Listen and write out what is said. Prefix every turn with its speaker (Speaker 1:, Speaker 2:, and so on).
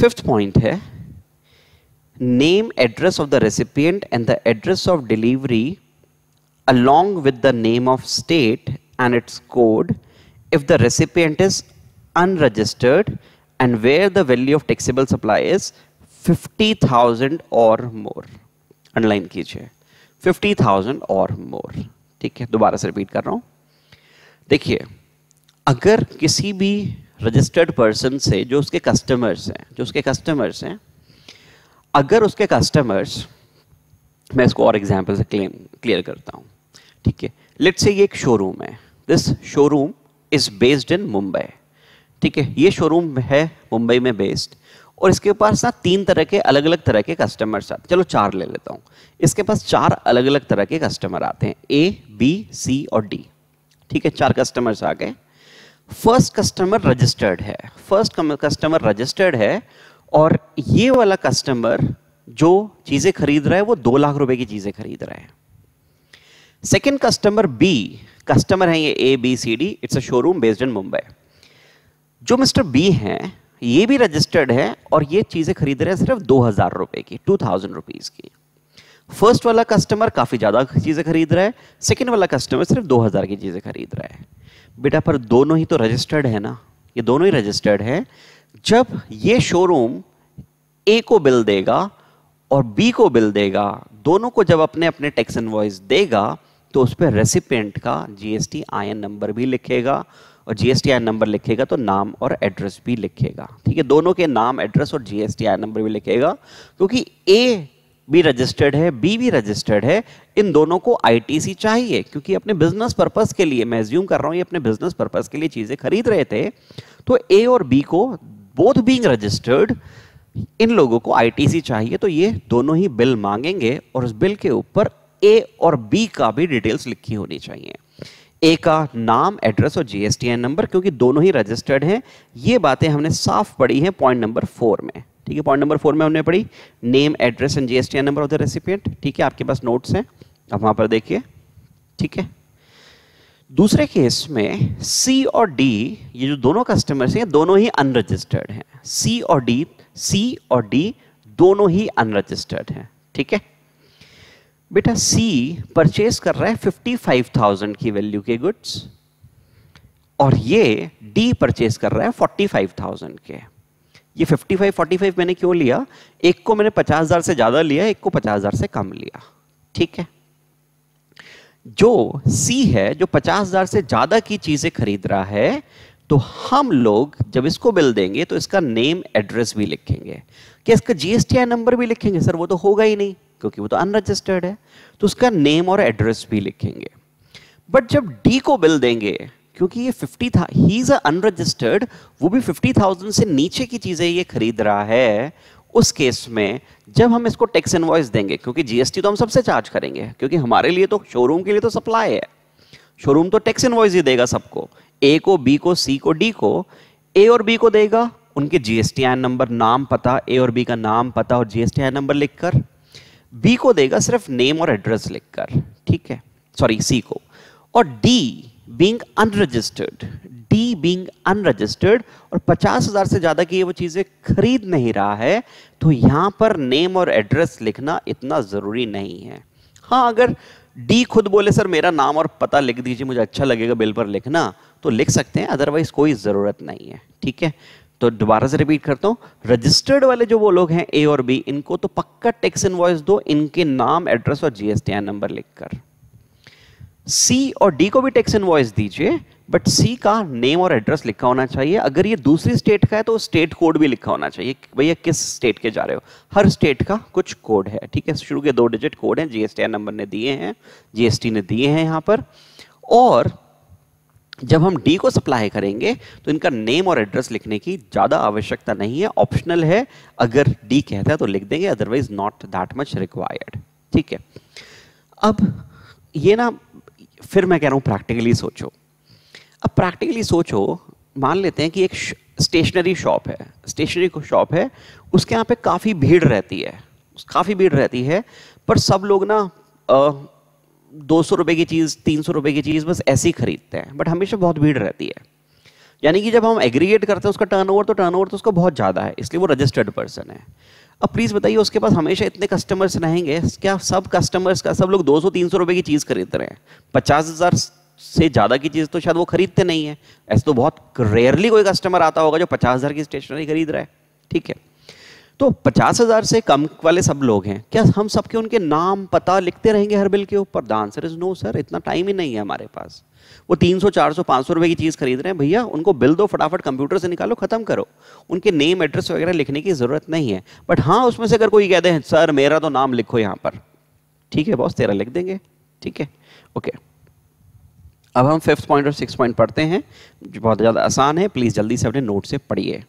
Speaker 1: Fifth point है name address of the recipient and the address of delivery along with the name of state and its code if the recipient is unregistered and where the value of taxable supply is fifty thousand और more underline कीजिए fifty thousand और more ठीक है, दोबारा से repeat कर रहा हूँ। देखिए, अगर किसी भी रजिस्टर्ड पर्सन से जो उसके कस्टमर्स हैं, जो उसके कस्टमर्स हैं, अगर उसके कस्टमर्स मैं इसको और एग्ज़ाम्पल से क्लेम क्लियर करता हूँ, ठीक है? लेट से ये एक शोरूम है। This showroom is based in Mumbai ठीक है? ये शोरूम है मुंबई में बेस्ड और इसके पास ना तीन तरह के अलग अलग तरह के कस्टमर्स आते चलो चार ले लेता हूँ। इसके पास चार अलग अलग तरह के कस्टमर आते हैं। ए बी सी और डी ठीक है? चार कस्टमर्स आ गए। फ़र्स्ट कस्टमर रजिस्टर्ड है। फ़र्स्ट कस्टमर रजिस्टर्ड है और ये वाला कस्टमर जो चीज़ें खरीद रहा है, वो दो लाख रुपए की चीज़ें खरीद रहा है। सेकेंड कस्टमर बी कस्टमर है ये A B C D it's a showroom based in Mumbai जो मिस्टर बी हैं, ये भी रजिस्टर्ड है और ये चीज़ें खरीद रहे हैं सिर्फ़ दो हज़ार रुपए की टू थाउज़ेंड रुपीज़ की। फ़र्स्ट वाला कस्टमर काफ़ी ज़्यादा चीज़ें खरीद रहा है सेकेंड वाला कस्टमर सिर्फ़ दो हज़ार की चीज़ें खरीद रहा है। बेटा, पर दोनों ही तो रजिस्टर्ड है ना? ये दोनों ही रजिस्टर्ड है। जब ये शोरूम ए को बिल देगा और बी को बिल देगा, दोनों को जब अपने अपने टैक्स इनवॉइस देगा तो उस पर रेसिपेंट का जीएसटी आयन नंबर भी लिखेगा और जीएसटी आयन नंबर लिखेगा तो नाम और एड्रेस भी लिखेगा। ठीक है, दोनों के नाम एड्रेस और जीएसटी आयन नंबर भी लिखेगा, क्योंकि ए भी रजिस्टर्ड है, बी भी रजिस्टर्ड है, इन दोनों को आईटीसी चाहिए, क्योंकि अपने बिज़नेस पर्पस के लिए, मैं एज्यूम कर रहा हूँ, ये अपने बिज़नेस पर्पस के लिए चीज़ें खरीद रहे थे तो ए और बी को बोथ बीइंग रजिस्टर्ड इन लोगों को आईटीसी चाहिए तो ये दोनों ही बिल मांगेंगे, और उस बिल के ऊपर ए और बी का भी डिटेल्स लिखी होनी चाहिए। ए का नाम एड्रेस और जीएसटीआई नंबर क्योंकि दोनों ही रजिस्टर्ड हैं, ये बातें हमने साफ़ पढ़ी हैं पॉइंट नंबर फोर में। ठीक है पॉइंट नंबर फोर में हमने पढ़ी name address and GSTI number of the recipient ठीक है, आपके पास नोट्स हैं, आप वहाँ पर देखिए, ठीक है। दूसरे केस में सी और डी ये जो दोनों कस्टमर्स हैं दोनों ही अनरजिस्टर्ड हैं। सी और डी सी और डी दोनों ही अनरजिस्टर्ड हैं, ठीक है। बेटा सी परचेज कर रहा है फिफ्टी फाइव थाउज़ेंड की वैल्यू के गुड्स और ये डी परचेज कर रहा है फोर्टी फाइव थाउज़ेंड के। ये फिफ्टी फाइव फोर्टी फाइव मैंने क्यों लिया? एक को मैंने पचास हज़ार से ज़्यादा लिया, एक को पचास हज़ार से कम लिया। ठीक है? जो सी है, जो पचास हज़ार से ज़्यादा की चीज़ें खरीद रहा है तो हम लोग जब इसको बिल देंगे तो इसका नेम एड्रेस भी लिखेंगे। क्या इसका जीएसटीआई नंबर भी लिखेंगे? सर, वो तो होगा ही नहीं, क्योंकि वो तो अनरजिस्टर्ड है। तो उसका नेम और एड्रेस भी लिखेंगे। बट जब डी को बिल देंगे क्योंकि ये फिफ्टी था ही इज़ अनरजिस्टर्ड वो भी फिफ्टी थाउज़ेंड से नीचे की चीज़ें ये खरीद रहा है, उस केस में जब हम इसको टैक्स इनवॉइस देंगे, क्योंकि जीएसटी तो हम सबसे चार्ज करेंगे, क्योंकि हमारे लिए तो शोरूम के लिए तो सप्लाई है। शोरूम तो टैक्स इनवॉइस ही देगा सबको ए को बी को सी को डी को ए और बी को देगा, उनके जीएसटी आई नंबर नाम पता ए और बी का नाम पता और जीएसटी आई नंबर लिखकर बी को देगा सिर्फ़ नेम और एड्रेस लिखकर, ठीक है? सॉरी सी को। और D being unregistered D being unregistered और पचास हज़ार से ज़्यादा की वो चीज़ें खरीद नहीं रहा है तो यहाँ पर नेम और एड्रेस लिखना इतना ज़रूरी नहीं है। हाँ अगर डी खुद बोले, सर, मेरा नाम और पता लिख दीजिए, मुझे अच्छा लगेगा बिल पर लिखना तो लिख सकते हैं अदरवाइज़ कोई ज़रूरत नहीं है, ठीक है? तो दोबारा से रिपीट करता हूँ रजिस्टर्ड वाले जो वो लोग हैं ए और बी इनको तो पक्का टैक्स इनवॉइस दो, इनके नाम एड्रेस और जीएसटी नंबर लिखकर। सी और डी को भी टैक्स इनवॉइस दीजिए बट सी का नेम और एड्रेस लिखा होना चाहिए। अगर ये दूसरी स्टेट का है तो स्टेट कोड भी लिखा होना चाहिए भैया किस स्टेट के जा रहे हो। हर स्टेट का कुछ कोड है, ठीक है? शुरू के दो डिजिट कोड हैं जीएसटी नंबर ने दिए हैं जीएसटी ने दिए हैं यहाँ पर। और जब हम डी को सप्लाई करेंगे तो इनका नेम और एड्रेस लिखने की ज़्यादा आवश्यकता नहीं है ऑप्शनल है। अगर डी कहता है तो लिख देंगे otherwise not that much required ठीक है? अब ये ना फिर मैं कह रहा हूँ प्रैक्टिकली सोचो। अब प्रैक्टिकली सोचो, मान लेते हैं कि एक स्टेशनरी शॉप है। स्टेशनरी शॉप है, उसके यहाँ पे काफ़ी भीड़ रहती है। काफ़ी भीड़ रहती है, पर सब लोग ना दो सौ रुपए की चीज़, तीन सौ रुपए की चीज़ बस ऐसे ही खरीदते हैं बट हमेशा बहुत भीड़ रहती है। यानी कि जब हम एग्रीगेट करते हैं, उसका टर्नओवर तो टर्नओवर तो उसका बहुत ज़्यादा है, इसलिए वो रजिस्टर्ड पर्सन है। अब प्लीज़ बताइए, उसके पास हमेशा इतने कस्टमर्स रहेंगे? क्या सब कस्टमर्स का, सब लोग 200-300 रुपए की चीज़ खरीद रहे हैं? पचास हज़ार से ज़्यादा की चीज़ तो शायद वो खरीदते नहीं है। ऐसे तो बहुत रेयरली कोई कस्टमर आता होगा जो पचास हज़ार की स्टेशनरी खरीद रहा है। ठीक है। तो पचास हज़ार से कम वाले सब लोग हैं। क्या हम सबके उनके नाम पता लिखते रहेंगे हर बिल के ऊपर? The answer is no sir इतना टाइम ही नहीं है हमारे पास। वो 300 400 500 रुपए की चीज़ खरीद रहे हैं। भैया, उनको बिल दो फटाफट कंप्यूटर से निकालो, खत्म करो। उनके नेम एड्रेस वगैरह लिखने की ज़रूरत नहीं है। बट हाँ उसमें से अगर कोई कह दे सर मेरा तो नाम लिखो यहाँ पर। ठीक है बॉस तेरा लिख देंगे। ठीक है? ओके अब हम फिफ्थ पॉइंट और सिक्स पॉइंट पढ़ते हैं। बहुत ज़्यादा आसान है। प्लीज़ जल्दी से अपने नोट से पढ़िए।